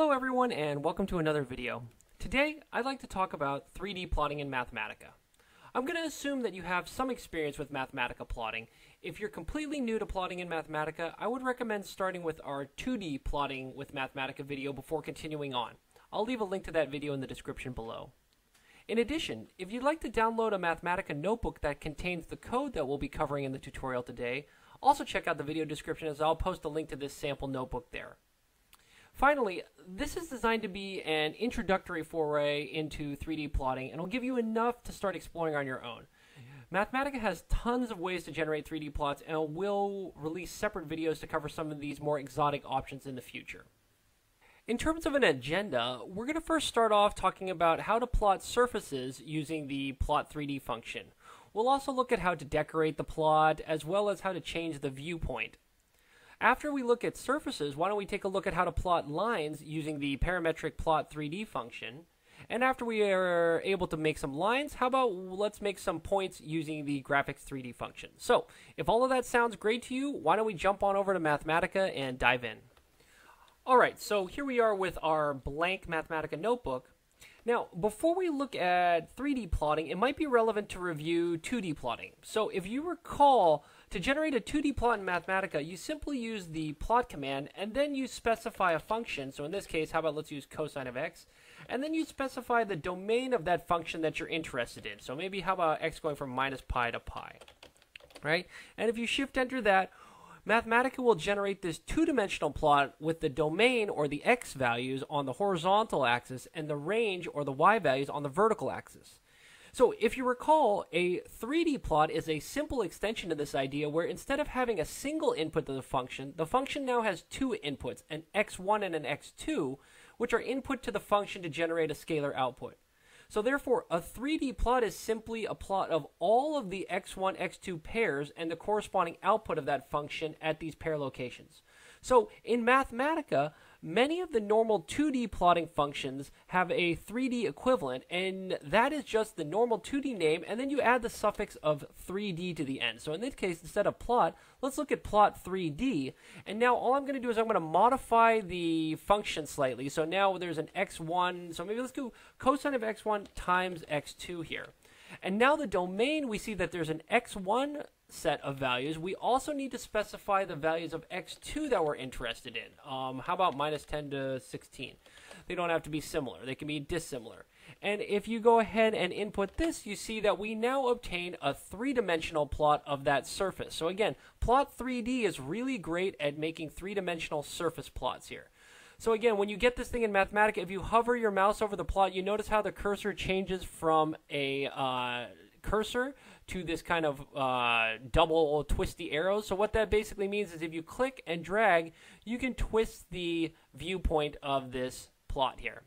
Hello everyone and welcome to another video. Today I'd like to talk about 3D plotting in Mathematica. I'm going to assume that you have some experience with Mathematica plotting. If you're completely new to plotting in Mathematica, I would recommend starting with our 2D plotting with Mathematica video before continuing on. I'll leave a link to that video in the description below. In addition, if you'd like to download a Mathematica notebook that contains the code that we'll be covering in the tutorial today, also check out the video description as I'll post a link to this sample notebook there. Finally, this is designed to be an introductory foray into 3D plotting and will give you enough to start exploring on your own. Mathematica has tons of ways to generate 3D plots and will release separate videos to cover some of these more exotic options in the future. In terms of an agenda, we're going to first start off talking about how to plot surfaces using the plot 3D function. We'll also look at how to decorate the plot as well as how to change the viewpoint. After we look at surfaces, why don't we take a look at how to plot lines using the parametric plot 3D function. And after we are able to make some lines, how about let's make some points using the graphics 3D function. So, if all of that sounds great to you, why don't we jump on over to Mathematica and dive in. Alright, so here we are with our blank Mathematica notebook. Now, before we look at 3D plotting, it might be relevant to review 2D plotting. So if you recall, to generate a 2D plot in Mathematica, you simply use the plot command and then you specify a function. So in this case, how about let's use cosine of x? And then you specify the domain of that function that you're interested in. So maybe how about x going from minus pi to pi? Right? And if you shift enter that, Mathematica will generate this two-dimensional plot with the domain or the x values on the horizontal axis and the range or the y values on the vertical axis. So if you recall, a 3D plot is a simple extension of this idea where instead of having a single input to the function, the function now has two inputs, an x1 and an x2, which are input to the function to generate a scalar output. So therefore, a 3D plot is simply a plot of all of the x1, x2 pairs and the corresponding output of that function at these pair locations. So in Mathematica, Many of the normal 2D plotting functions have a 3D equivalent, and that is just the normal 2D name, and then you add the suffix of 3D to the end. So in this case, instead of plot, let's look at plot 3D. And now all I'm going to do is I'm going to modify the function slightly. So now there's an x1, so maybe let's do cosine of x1 times x2 here. And now the domain, we see that there's an x1 set of values, we also need to specify the values of x2 that we're interested in. Um, how about minus 10 to 16? They don't have to be similar. They can be dissimilar. And if you go ahead and input this, you see that we now obtain a three-dimensional plot of that surface. So again, plot 3D is really great at making three-dimensional surface plots here. So again, when you get this thing in Mathematica, if you hover your mouse over the plot, you notice how the cursor changes from a uh, cursor to this kind of uh, double twisty arrows. So what that basically means is if you click and drag, you can twist the viewpoint of this plot here.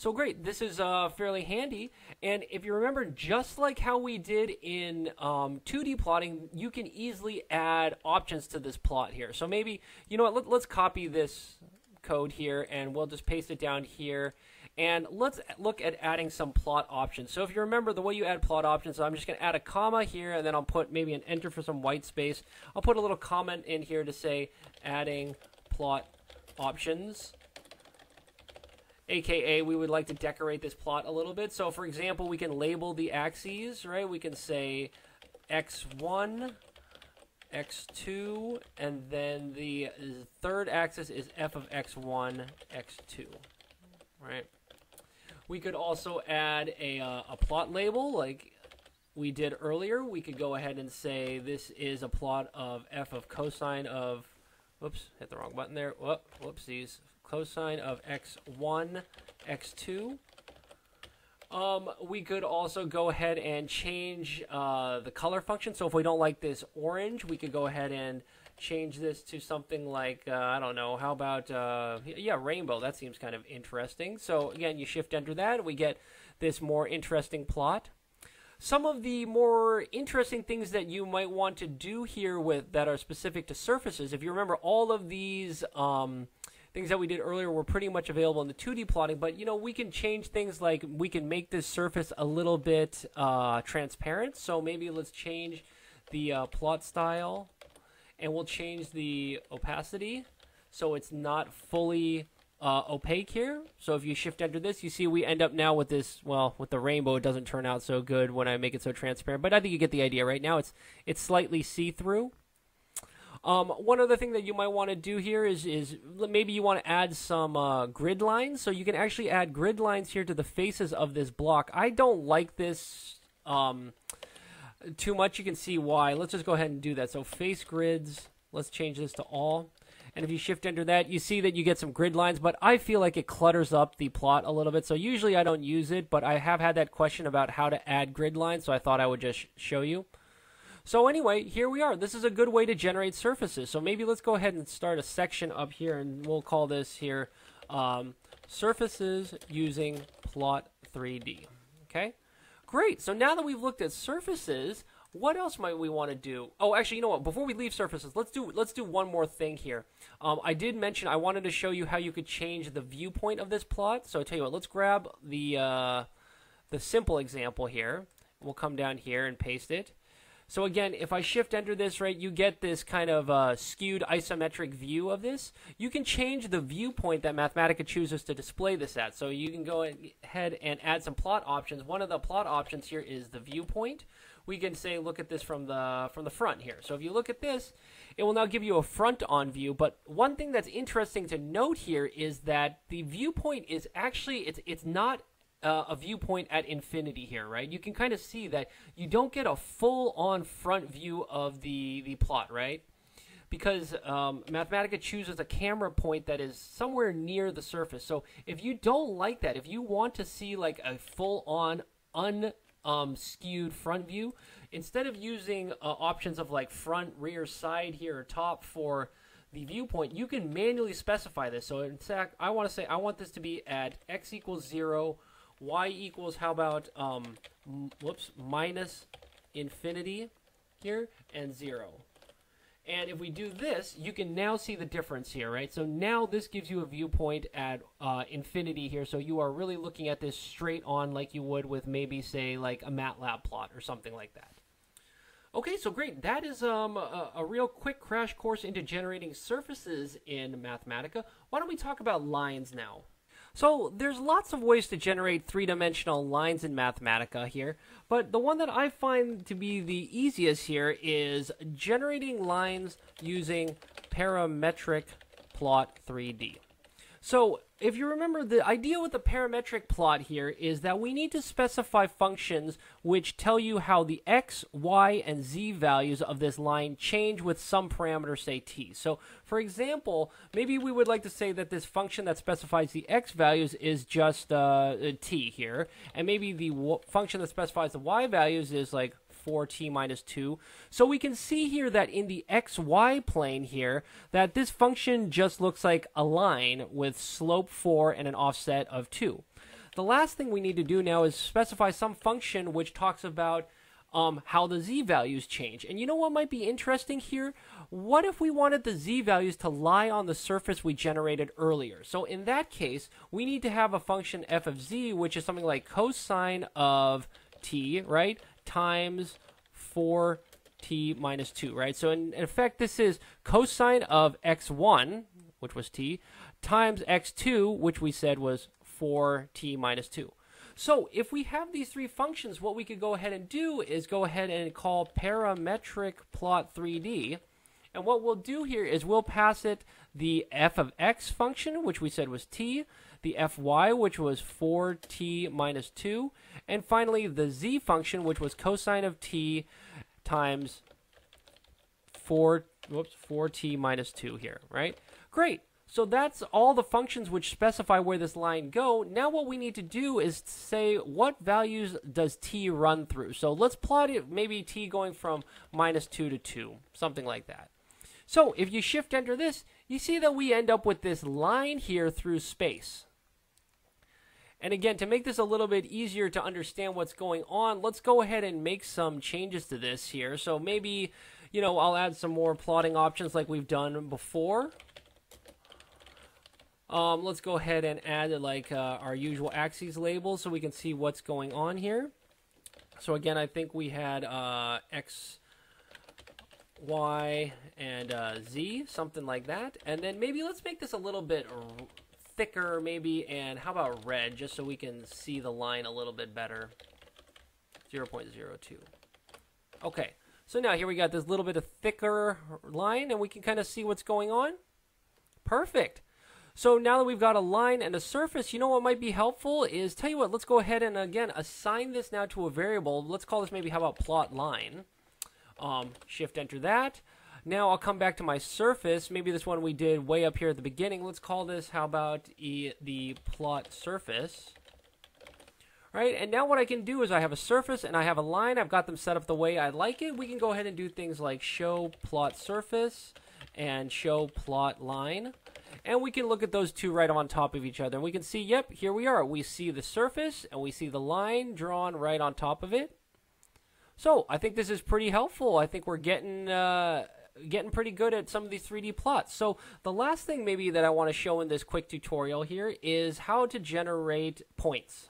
So great, this is uh, fairly handy. And if you remember, just like how we did in um, 2D plotting, you can easily add options to this plot here. So maybe, you know what, let, let's copy this code here and we'll just paste it down here. And let's look at adding some plot options. So if you remember the way you add plot options, I'm just going to add a comma here and then I'll put maybe an enter for some white space. I'll put a little comment in here to say adding plot options aka we would like to decorate this plot a little bit. So for example, we can label the axes, right? We can say x1, x2, and then the third axis is f of x1, x2, right? We could also add a, uh, a plot label like we did earlier. We could go ahead and say this is a plot of f of cosine of, whoops, hit the wrong button there. Whoop, whoopsies. Cosine of x1, x2. Um, we could also go ahead and change uh, the color function. So if we don't like this orange, we could go ahead and change this to something like, uh, I don't know, how about, uh, yeah, rainbow. That seems kind of interesting. So again, you shift enter that, we get this more interesting plot. Some of the more interesting things that you might want to do here with that are specific to surfaces, if you remember all of these um, things that we did earlier were pretty much available in the 2D plotting, but you know, we can change things like we can make this surface a little bit uh, transparent. So maybe let's change the uh, plot style and we'll change the opacity so it's not fully uh, opaque here. So if you shift enter this, you see we end up now with this, well, with the rainbow, it doesn't turn out so good when I make it so transparent, but I think you get the idea right now. It's, it's slightly see-through. Um, one other thing that you might want to do here is, is maybe you want to add some uh, grid lines. So you can actually add grid lines here to the faces of this block. I don't like this um, too much. You can see why. Let's just go ahead and do that. So face grids, let's change this to all. And if you shift enter that, you see that you get some grid lines, but I feel like it clutters up the plot a little bit. So usually I don't use it, but I have had that question about how to add grid lines, so I thought I would just show you. So anyway, here we are. This is a good way to generate surfaces. So maybe let's go ahead and start a section up here, and we'll call this here um, surfaces using plot 3D. Okay, great. So now that we've looked at surfaces, what else might we want to do? Oh, actually, you know what? Before we leave surfaces, let's do let's do one more thing here. Um, I did mention I wanted to show you how you could change the viewpoint of this plot. So I tell you what, let's grab the uh, the simple example here. We'll come down here and paste it. So again, if I shift enter this, right, you get this kind of uh, skewed isometric view of this. You can change the viewpoint that Mathematica chooses to display this at. So you can go ahead and add some plot options. One of the plot options here is the viewpoint. We can say, look at this from the from the front here. So if you look at this, it will now give you a front-on view. But one thing that's interesting to note here is that the viewpoint is actually it's it's not uh, a viewpoint at infinity here, right? You can kind of see that you don't get a full-on front view of the the plot, right? Because um, Mathematica chooses a camera point that is somewhere near the surface. So if you don't like that, if you want to see like a full-on un um, skewed front view, instead of using uh, options of like front, rear, side here, or top for the viewpoint, you can manually specify this. So in fact, I want to say I want this to be at x equals 0 y equals, how about, um, whoops, minus infinity here and 0. And if we do this, you can now see the difference here, right? So now this gives you a viewpoint at uh, infinity here. So you are really looking at this straight on like you would with maybe, say, like a MATLAB plot or something like that. Okay, so great. That is um, a, a, real quick crash course into generating surfaces in Mathematica. Why don't we talk about lines now? So there's lots of ways to generate three-dimensional lines in Mathematica here, but the one that I find to be the easiest here is generating lines using parametric plot 3D. So if you remember, the idea with the parametric plot here is that we need to specify functions which tell you how the x, y, and z values of this line change with some parameter, say t. So, for example, maybe we would like to say that this function that specifies the x values is just uh, t here, and maybe the function that specifies the y values is like 4t minus 2. So we can see here that in the xy plane here, that this function just looks like a line with slope 4 and an offset of 2. The last thing we need to do now is specify some function which talks about um, how the z values change. And you know what might be interesting here? What if we wanted the z values to lie on the surface we generated earlier? So in that case, we need to have a function f of z, which is something like cosine of t, right? Times 4t minus 2, right? So in, in effect, this is cosine of x1, which was t, times x2, which we said was 4t minus 2. So if we have these three functions, what we could go ahead and do is go ahead and call parametric plot 3D. And what we'll do here is we'll pass it the f of x function, which we said was t, the fy, which was 4t minus 2, and finally the z function, which was cosine of t times 4, whoops, 4t minus 2 here, right? Great. So that's all the functions which specify where this line go. Now what we need to do is say what values does t run through. So let's plot it, maybe t going from minus 2 to 2, something like that. So if you shift enter this, you see that we end up with this line here through space. And again, to make this a little bit easier to understand what's going on, let's go ahead and make some changes to this here. So maybe, you know, I'll add some more plotting options like we've done before. Um, let's go ahead and add like uh, our usual axes label so we can see what's going on here. So again, I think we had uh, X, Y, and uh, Z, something like that. And then maybe let's make this a little bit thicker maybe, and how about red, just so we can see the line a little bit better. 0.02. Okay, so now here we got this little bit of thicker line, and we can kind of see what's going on. Perfect. So now that we've got a line and a surface, you know what might be helpful is, tell you what, let's go ahead and again, assign this now to a variable. Let's call this maybe, how about plot line? Um, shift enter that. Now I'll come back to my surface. Maybe this one we did way up here at the beginning. Let's call this, how about e the plot surface? Right, and now what I can do is I have a surface and I have a line. I've got them set up the way I like it. We can go ahead and do things like show plot surface and show plot line. And we can look at those two right on top of each other. And we can see, yep, here we are. We see the surface and we see the line drawn right on top of it. So I think this is pretty helpful. I think we're getting uh, getting pretty good at some of these 3D plots. So the last thing maybe that I want to show in this quick tutorial here is how to generate points.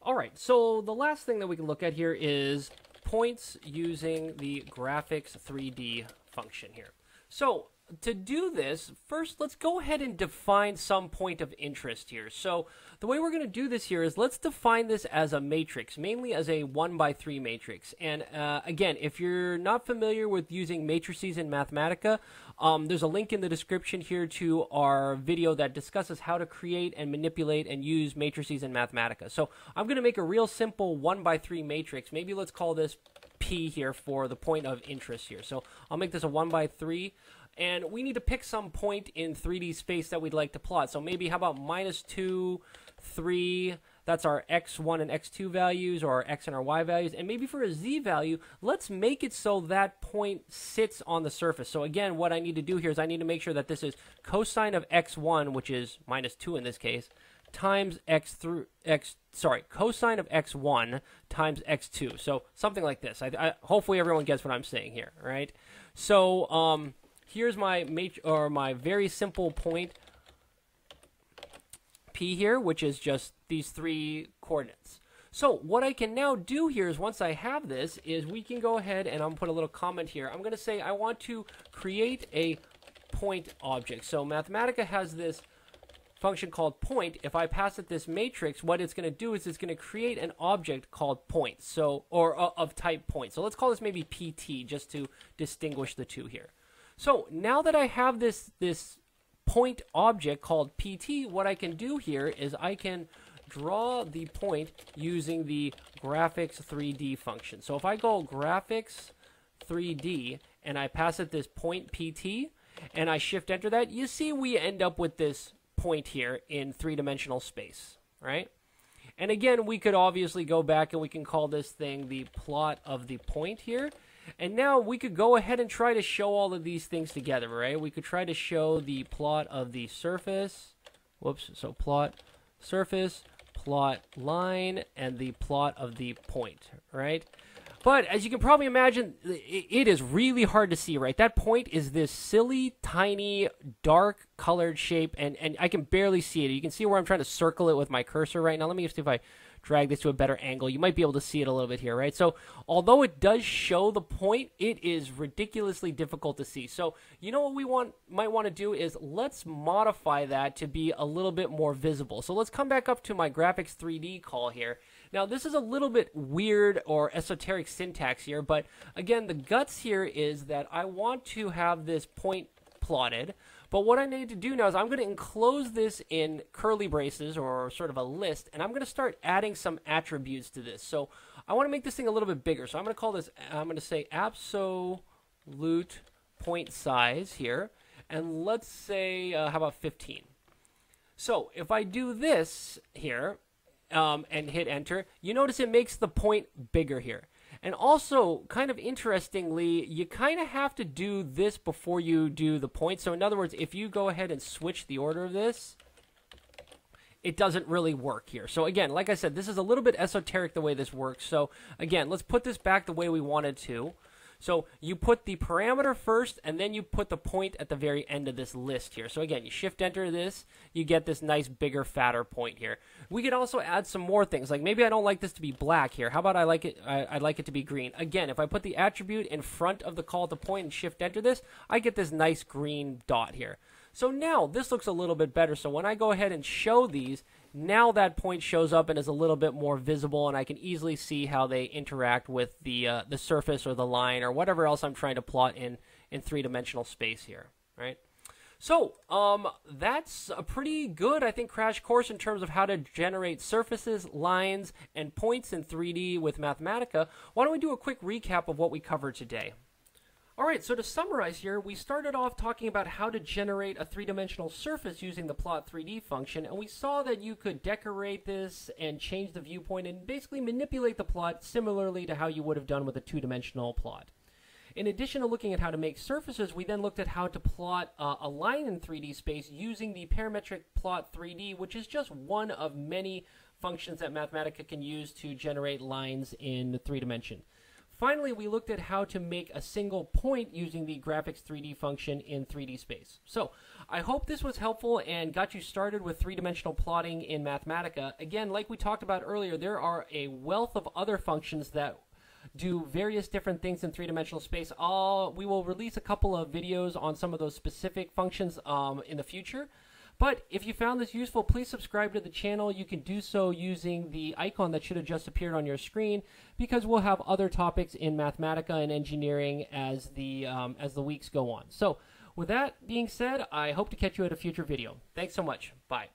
All right, so the last thing that we can look at here is points using the graphics 3D function here. So to do this, first let's go ahead and define some point of interest here. So the way we're going to do this here is let's define this as a matrix, mainly as a 1 by 3 matrix. And uh, again, if you're not familiar with using matrices in Mathematica, um, there's a link in the description here to our video that discusses how to create and manipulate and use matrices in Mathematica. So I'm going to make a real simple 1 by 3 matrix. Maybe let's call this P here for the point of interest here. So I'll make this a 1 by 3 and we need to pick some point in 3D space that we'd like to plot. So maybe how about minus 2, 3, that's our x1 and x2 values, or our x and our y values. And maybe for a z value, let's make it so that point sits on the surface. So again, what I need to do here is I need to make sure that this is cosine of x1, which is minus 2 in this case, times x through x sorry cosine of x1 times x2 so something like this I, I, hopefully everyone gets what i'm saying here right so um here's my mat- or my very simple point p here, which is just these three coordinates. So what I can now do here is once I have this is we can go ahead and I'm put a little comment here. I'm going to say I want to create a point object. So Mathematica has this function called point. If I pass it this matrix, what it's going to do is it's going to create an object called point. So or uh, of type point. So let's call this maybe PT just to distinguish the two here. So now that I have this, this point object called PT, what I can do here is I can draw the point using the graphics 3D function. So if I go graphics 3D and I pass it this point PT and I shift enter that, you see we end up with this point here in three-dimensional space, right? And again, we could obviously go back and we can call this thing the plot of the point here. And now we could go ahead and try to show all of these things together, right? We could try to show the plot of the surface. Whoops, so plot surface, plot line, and the plot of the point, right? But as you can probably imagine, it is really hard to see, right? That point is this silly, tiny, dark colored shape, and, and I can barely see it. You can see where I'm trying to circle it with my cursor right now. Let me just see if I drag this to a better angle, you might be able to see it a little bit here, right? So although it does show the point, it is ridiculously difficult to see. So you know what we want might want to do is let's modify that to be a little bit more visible. So let's come back up to my graphics 3D call here. Now this is a little bit weird or esoteric syntax here, but again, the guts here is that I want to have this point plotted. But what I need to do now is I'm going to enclose this in curly braces or sort of a list, and I'm going to start adding some attributes to this. So I want to make this thing a little bit bigger. So I'm going to call this, I'm going to say absolute point size here, and let's say, uh, how about 15? So if I do this here um, and hit enter, you notice it makes the point bigger here. And also, kind of interestingly, you kind of have to do this before you do the point. So in other words, if you go ahead and switch the order of this, it doesn't really work here. So again, like I said, this is a little bit esoteric the way this works. So again, let's put this back the way we wanted to. So you put the parameter first, and then you put the point at the very end of this list here. So again, you shift enter this, you get this nice bigger, fatter point here. We could also add some more things. Like maybe I don't like this to be black here. How about I like it? I, would like it to be green. Again, if I put the attribute in front of the call to point and shift enter this, I get this nice green dot here. So now this looks a little bit better. So when I go ahead and show these, now that point shows up and is a little bit more visible, and I can easily see how they interact with the uh, the surface or the line or whatever else I'm trying to plot in in three dimensional space here, right? So, um, that's a pretty good, I think, crash course in terms of how to generate surfaces, lines, and points in 3D with Mathematica. Why don't we do a quick recap of what we covered today? All right, so to summarize here, we started off talking about how to generate a three-dimensional surface using the plot 3D function, and we saw that you could decorate this and change the viewpoint and basically manipulate the plot similarly to how you would have done with a two-dimensional plot. In addition to looking at how to make surfaces, we then looked at how to plot uh, a line in 3D space using the parametric plot 3D, which is just one of many functions that Mathematica can use to generate lines in three dimension. Finally, we looked at how to make a single point using the graphics 3D function in 3D space. So, I hope this was helpful and got you started with three-dimensional plotting in Mathematica. Again, like we talked about earlier, there are a wealth of other functions that do various different things in three-dimensional space. I'll, we will release a couple of videos on some of those specific functions um, in the future. But if you found this useful, please subscribe to the channel. You can do so using the icon that should have just appeared on your screen because we'll have other topics in Mathematica and engineering as the, um, as the weeks go on. So with that being said, I hope to catch you at a future video. Thanks so much. Bye.